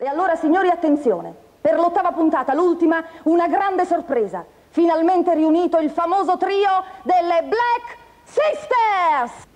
E allora, signori, attenzione. Per l'ottava puntata, l'ultima, una grande sorpresa. Finalmente riunito il famoso trio delle Black Sisters!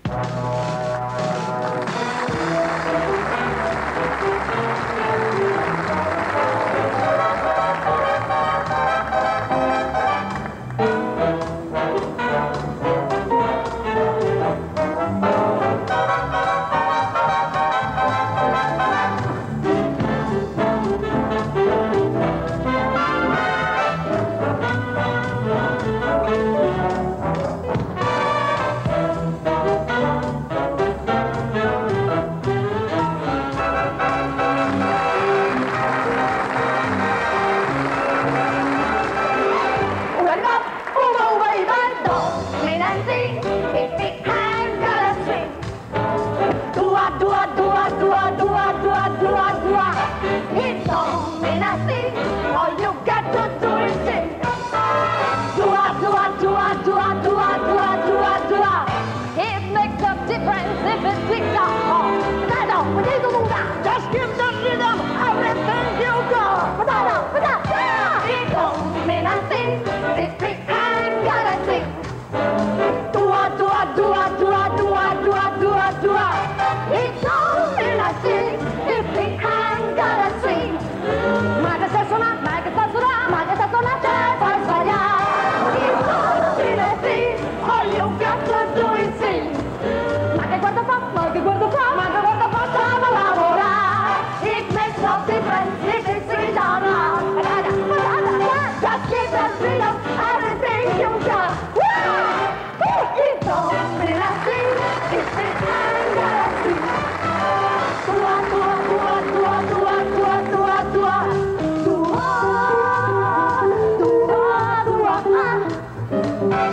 dancing.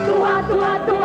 atua, atua, atua.